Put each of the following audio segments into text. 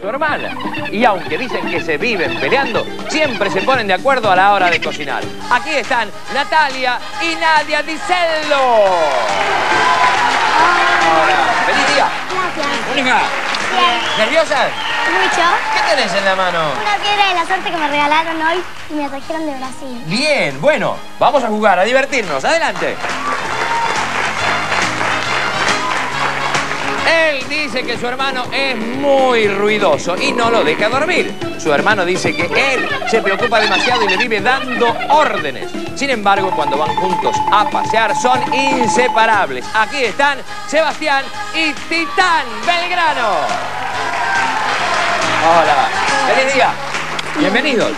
su hermana. Y aunque dicen que se viven peleando, siempre se ponen de acuerdo a la hora de cocinar. Aquí están Natalia y Nadia Dicello. Hola, feliz día. Gracias. Mónica. ¿nerviosas? Mucho. ¿Qué tenés en la mano? Una piedra de la suerte que me regalaron hoy y me trajeron de Brasil. Bien, bueno, vamos a jugar, a divertirnos. Adelante. Él dice que su hermano es muy ruidoso y no lo deja dormir. Su hermano dice que él se preocupa demasiado y le vive dando órdenes. Sin embargo, cuando van juntos a pasear son inseparables. Aquí están Sebastián y Titán Belgrano. Hola, feliz día. Bienvenidos.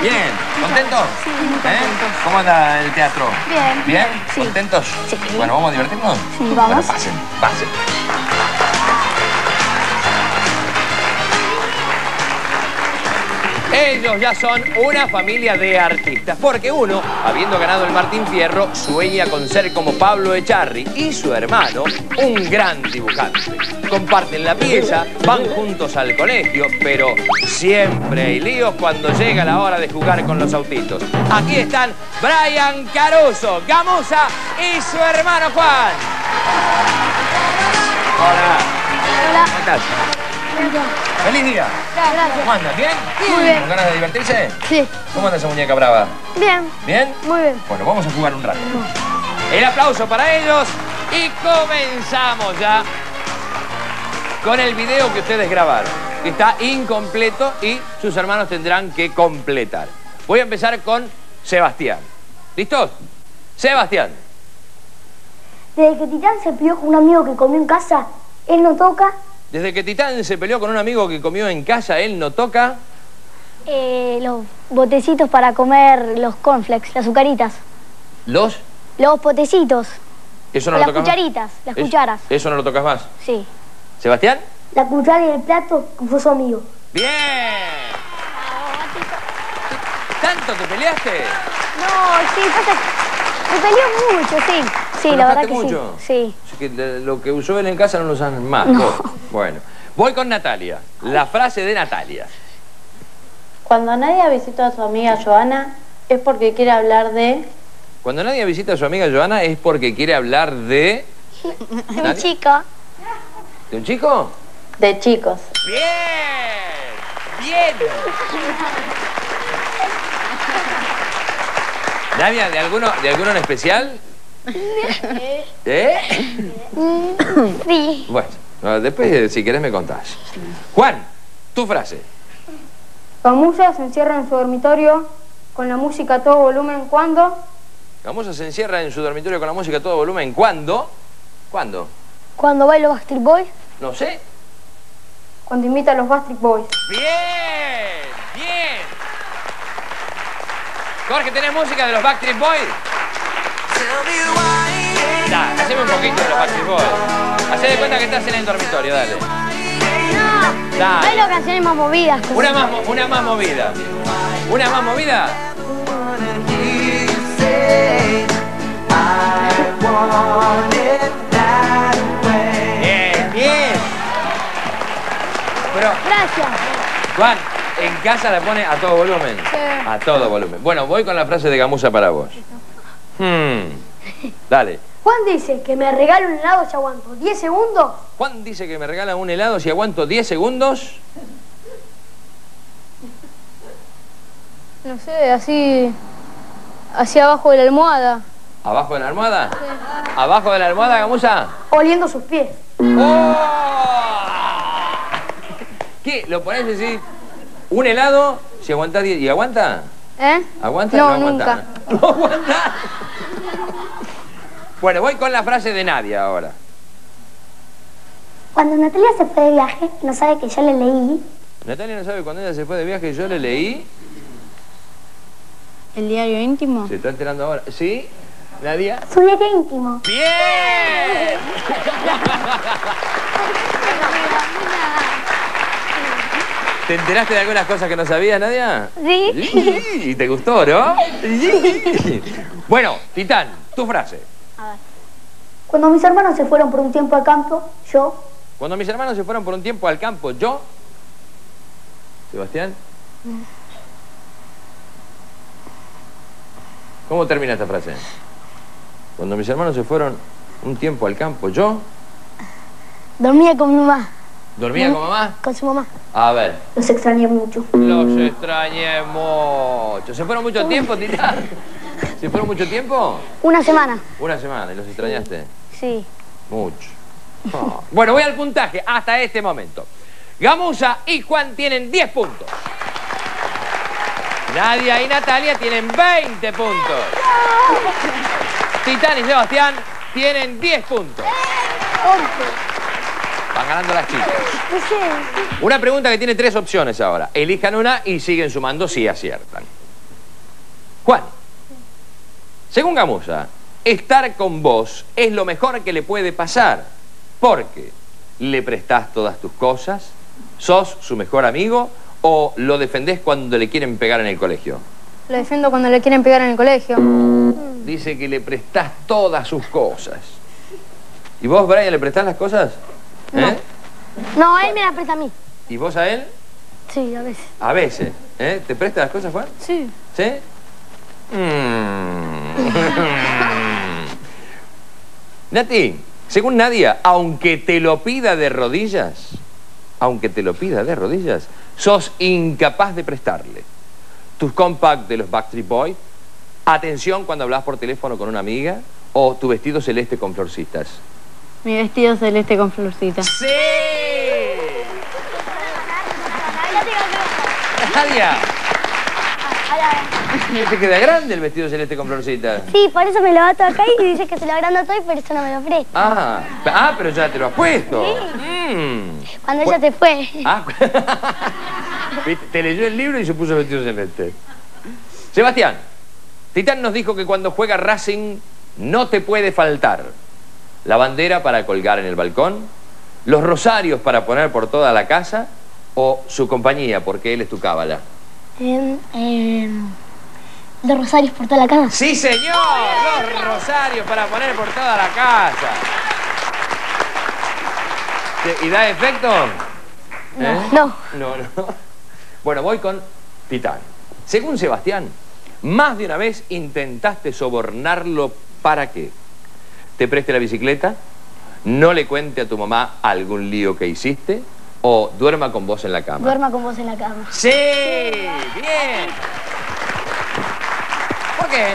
Bien, ¿contentos? Sí, muy ¿Eh? ¿Cómo anda el teatro? Bien. ¿Bien? Sí. ¿Contentos? Sí. Bueno, ¿vamos a divertirnos? Sí, Bueno, vamos. pasen, pasen. Ellos ya son una familia de artistas, porque uno, habiendo ganado el Martín Fierro, sueña con ser como Pablo Echarri y su hermano, un gran dibujante. Comparten la pieza, van juntos al colegio, pero siempre hay líos cuando llega la hora de jugar con los autitos. Aquí están Brian Caruso, Gamusa y su hermano Juan. Hola. Hola. ¿Cómo estás? ¡Feliz día! Gracias. ¿Cómo andas? ¿Bien? Muy bien. ¿Con ganas de divertirse? Sí. ¿Cómo anda esa muñeca brava? Bien. ¿Bien? Muy bien. Bueno, vamos a jugar un rato. El aplauso para ellos y comenzamos ya con el video que ustedes grabaron. Que está incompleto y sus hermanos tendrán que completar. Voy a empezar con Sebastián. ¿Listos? Sebastián. Desde que Titán se peleó con un amigo que comió en casa, él no toca Desde que Titán se peleó con un amigo que comió en casa, él no toca. eh, los botecitos para comer los cornflakes, las azucaritas. Los. Los potecitos. Eso no O lo las tocas más. cucharitas, las Eso- cucharas. Eso no lo tocas más. Sí. ¿Sebastián? La cuchara y el plato fue su amigo. ¡Bien! ¿Tanto te peleaste? No, sí, pasa me peleó mucho, sí. Sí, ¿Te la verdad que mucho? sí. Así que de- lo que usó él en casa no lo usan más. No. Bueno, voy con Natalia. La frase de Natalia. Cuando Nadia visita a su amiga Joana es porque quiere hablar de... Cuando nadie visita a su amiga Joana es porque quiere hablar de... Sí. ¿Nadie? Un chico. ¿De un chico? de chicos. ¡Bien! ¡Bien! Nadia, ¿de alguno, ¿de alguno en especial? ¿Eh? Sí. Bueno, no, después eh, si querés me contás. Juan, tu frase. Gamusa se encierra en su dormitorio con la música a todo volumen cuando Gamusa se encierra en su dormitorio con la música a todo volumen. ¿Cuándo? ¿Cuándo? Cuando bailo Backstreet Boys, No sé. cuando invita a los Backstreet Boys. ¡Bien! ¡Bien! Jorge, ¿tenés música de los Backstreet Boys? Dale, haceme un poquito de los Backstreet Boys. Hacé de cuenta que estás en el dormitorio, dale. no. Dale. Bailo canciones más movidas. Una más, una más movida. ¿Una más movida? Bien, bien. Pero, Gracias. Juan, en casa la pone a todo volumen. Sí. A todo volumen. Bueno, voy con la frase de Gamusa para vos. Hmm. Dale. Juan dice que me regala un helado y aguanto 10 segundos. Juan dice que me regala un helado si aguanto 10 segundos. No sé, así. así abajo de la almohada. ¿Abajo de la almohada? ¿Abajo de la almohada, Gamusa? Oliendo sus pies. ¡Oh! ¿Qué? ¿Lo pones así? ¿Un helado si aguanta 10? ¿Y aguanta? ¿Eh? ¿Aguanta? No, aguanta. ¿No aguanta? Bueno, voy con la frase de Nadia ahora. Cuando Natalia se fue de viaje, no sabe que yo le leí. Natalia no sabe cuando ella se fue de viaje, yo le leí. ¿El diario íntimo? ¿Se está enterando ahora? ¿Sí? ¿Nadia? Su diario íntimo. ¡Bien! ¿Te enteraste de algunas cosas que no sabías, Nadia? Sí. ¿Y te gustó, no? Bueno, Titán, tu frase. Cuando mis hermanos se fueron por un tiempo al campo, yo Cuando mis hermanos se fueron por un tiempo al campo, yo... Sebastián. ¿Cómo termina esta frase? Cuando mis hermanos se fueron un tiempo al campo, yo Dormía con mi mamá, dormía con mamá. con su mamá. A ver, Los extrañé mucho. los extrañé mucho. ¿Se fueron mucho tiempo, Tita? ¿Se fueron mucho tiempo? Una semana. Una semana, ¿y los extrañaste? Sí. Mucho. Ah. Bueno, voy al puntaje hasta este momento. Gamusa y Juan tienen 10 puntos. Nadia y Natalia tienen 20 puntos. Titán y Sebastián tienen 10 puntos. Van ganando las chicas. Una pregunta que tiene tres opciones ahora. Elijan una y siguen sumando si aciertan. Juan, según Gamusa, estar con vos es lo mejor que le puede pasar. Porque le prestás todas tus cosas, sos su mejor amigo o lo defendés cuando le quieren pegar en el colegio. Lo defiendo cuando le quieren pegar en el colegio. Dice que le prestás todas sus cosas. ¿Y vos, Brian, le prestás las cosas? ¿Eh? No, él me la presta a mí. ¿Y vos a él? Sí, a veces. A veces. ¿Eh? ¿Te presta las cosas, Juan? Sí. ¿Sí? Mm. Nati, según Nadia, aunque te lo pida de rodillas, aunque te lo pida de rodillas, sos incapaz de prestarle. Tus compact de los Backstreet Boys, atención cuando hablas por teléfono con una amiga, o tu vestido celeste con florcitas. Mi vestido celeste con florcitas. ¡Sí! Nadia, te queda grande el vestido celeste con florcitas. Sí, por eso me lo bato acá y dice que se lo agranda todo y por eso no me lo presta. Ah, ah, pero ya te lo has puesto. Mm. Cuando ella se fue. Ah, te leyó el libro y se puso vestido celeste. Sebastián, Titán nos dijo que cuando juega Racing no te puede faltar la bandera para colgar en el balcón, los rosarios para poner por toda la casa o su compañía, porque él es tu cábala. Em, los rosarios por toda la casa. ¡Sí, señor! Los rosarios para poner por toda la casa. ¿Y da efecto? ¿Eh? No. No, no. Bueno, voy con Titán. Según Sebastián, más de una vez intentaste sobornarlo para que te preste la bicicleta, no le cuente a tu mamá algún lío que hiciste o duerma con vos en la cama. Duerma con vos en la cama. ¡Sí! ¡Bien! ¿Por qué?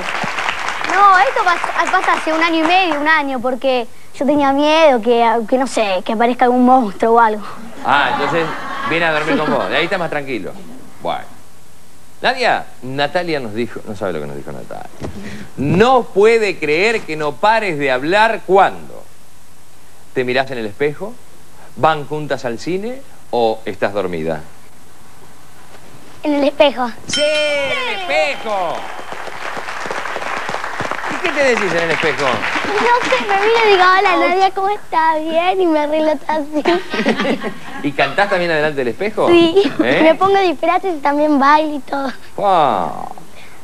No, esto pasa, pasa hace un año y medio, un año, porque yo tenía miedo que, que, no sé, que aparezca algún monstruo o algo. Ah, entonces viene a dormir con vos. De ahí está más tranquilo. Bueno. Nadia, Natalia nos dijo, no sabe lo que nos dijo Natalia. No puede creer que no pares de hablar cuando te mirás en el espejo, van juntas al cine o estás dormida. En el espejo. ¡Sí! ¡En el espejo! ¿Y qué te decís en el espejo? No sé, me miro y digo, hola Nadia, ¿cómo estás? Bien, y me arreglo así. ¿Y cantás también adelante del espejo? Sí, ¿Eh? me pongo disfraces y también bailo y todo. Wow.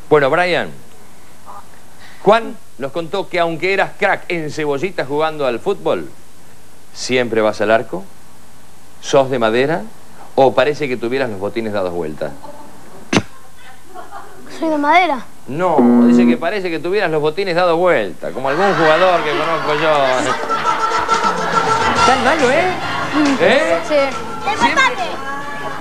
Bueno, Brian, Juan nos contó que aunque eras crack en cebollita jugando al fútbol, siempre vas al arco, sos de madera o parece que tuvieras los botines dados vuelta. Soy de madera. No, dice que parece que tuvieras los botines dados vuelta, como algún jugador que conozco yo. ¿Tan malo, eh? ¿Eh? Sí.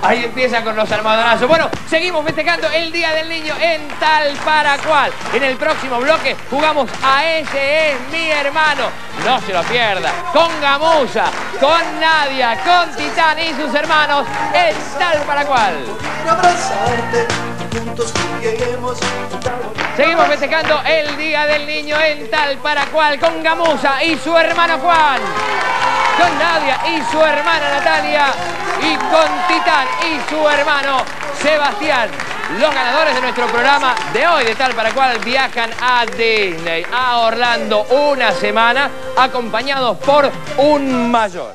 Ahí empieza con los armadonazos. Bueno, seguimos festejando el Día del Niño en tal para cual. En el próximo bloque jugamos a Ese es mi hermano. No se lo pierda. Con Gamusa, con Nadia, con Titán y sus hermanos en tal para cual. abrazarte, juntos juguemos. Seguimos festejando el Día del Niño en tal para cual con Gamusa y su hermano Juan. Con Nadia y su hermana Natalia. Y con Titán y su hermano Sebastián. Los ganadores de nuestro programa de hoy de tal para cual viajan a Disney, a Orlando, una semana, acompañados por un mayor.